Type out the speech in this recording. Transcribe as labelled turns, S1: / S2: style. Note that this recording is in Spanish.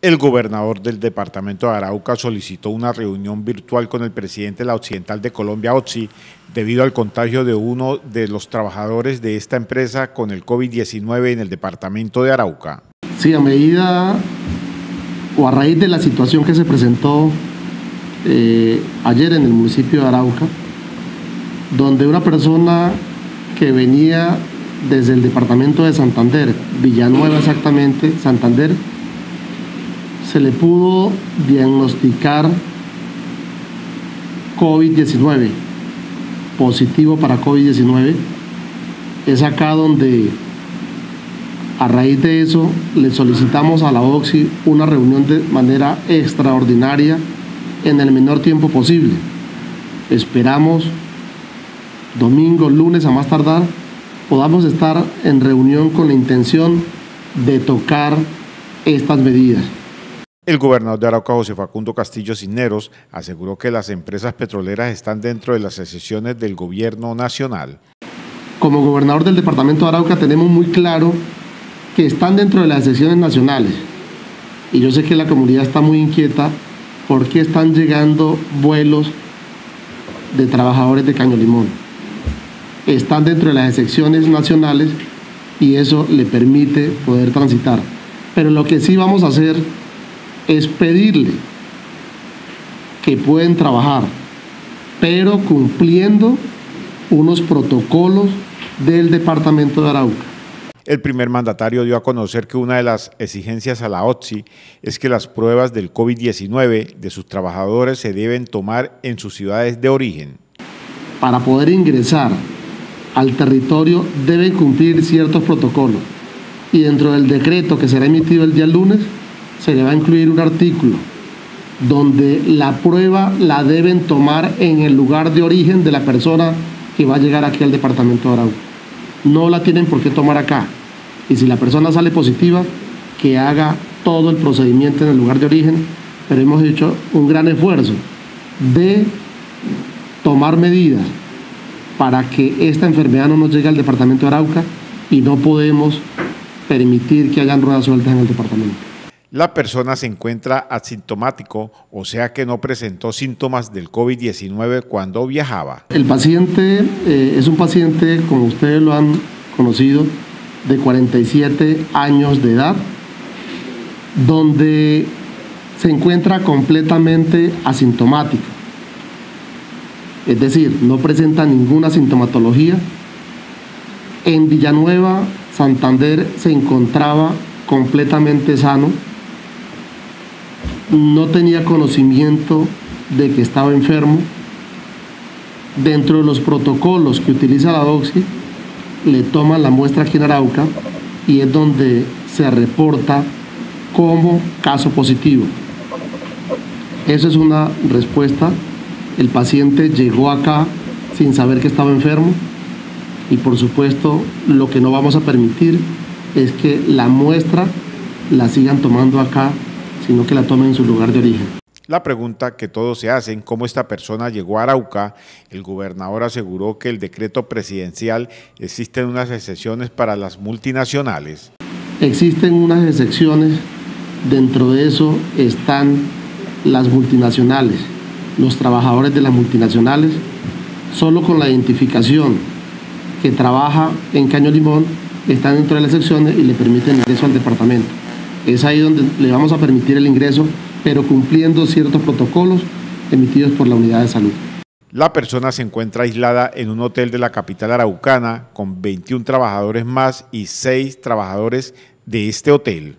S1: El gobernador del departamento de Arauca solicitó una reunión virtual con el presidente de la Occidental de Colombia, OTSI, debido al contagio de uno de los trabajadores de esta empresa con el COVID-19 en el departamento de Arauca.
S2: Sí, a medida o a raíz de la situación que se presentó eh, ayer en el municipio de Arauca, donde una persona que venía desde el departamento de Santander, Villanueva exactamente, Santander, se le pudo diagnosticar COVID-19, positivo para COVID-19. Es acá donde a raíz de eso le solicitamos a la OXI una reunión de manera extraordinaria en el menor tiempo posible. Esperamos domingo, lunes a más tardar, podamos estar en reunión con la intención de tocar estas medidas.
S1: El gobernador de Arauca, José Facundo Castillo Cisneros, aseguró que las empresas petroleras están dentro de las decisiones del gobierno nacional.
S2: Como gobernador del departamento de Arauca tenemos muy claro que están dentro de las decisiones nacionales. Y yo sé que la comunidad está muy inquieta porque están llegando vuelos de trabajadores de Caño Limón. Están dentro de las excepciones nacionales y eso le permite poder transitar. Pero lo que sí vamos a hacer es pedirle que pueden trabajar, pero cumpliendo unos protocolos del departamento de Arauca.
S1: El primer mandatario dio a conocer que una de las exigencias a la OTSI es que las pruebas del COVID-19 de sus trabajadores se deben tomar en sus ciudades de origen.
S2: Para poder ingresar al territorio deben cumplir ciertos protocolos y dentro del decreto que será emitido el día lunes se le va a incluir un artículo donde la prueba la deben tomar en el lugar de origen de la persona que va a llegar aquí al departamento de Arauca. No la tienen por qué tomar acá. Y si la persona sale positiva, que haga todo el procedimiento en el lugar de origen, pero hemos hecho un gran esfuerzo de tomar medidas para que esta enfermedad no nos llegue al departamento de Arauca y no podemos permitir que hayan ruedas sueltas en el departamento
S1: la persona se encuentra asintomático, o sea que no presentó síntomas del COVID-19 cuando viajaba.
S2: El paciente eh, es un paciente, como ustedes lo han conocido, de 47 años de edad, donde se encuentra completamente asintomático. Es decir, no presenta ninguna sintomatología. En Villanueva, Santander, se encontraba completamente sano no tenía conocimiento de que estaba enfermo. Dentro de los protocolos que utiliza la DOXI, le toman la muestra aquí en Arauca y es donde se reporta como caso positivo. Esa es una respuesta. El paciente llegó acá sin saber que estaba enfermo y por supuesto lo que no vamos a permitir es que la muestra la sigan tomando acá sino que la tomen en su lugar de origen.
S1: La pregunta que todos se hacen, cómo esta persona llegó a Arauca, el gobernador aseguró que el decreto presidencial existen unas excepciones para las multinacionales.
S2: Existen unas excepciones, dentro de eso están las multinacionales, los trabajadores de las multinacionales, solo con la identificación que trabaja en Caño Limón, están dentro de las excepciones y le permiten ingreso al departamento. Es ahí donde le vamos a permitir el ingreso, pero cumpliendo ciertos protocolos emitidos por la unidad de salud.
S1: La persona se encuentra aislada en un hotel de la capital araucana con 21 trabajadores más y 6 trabajadores de este hotel.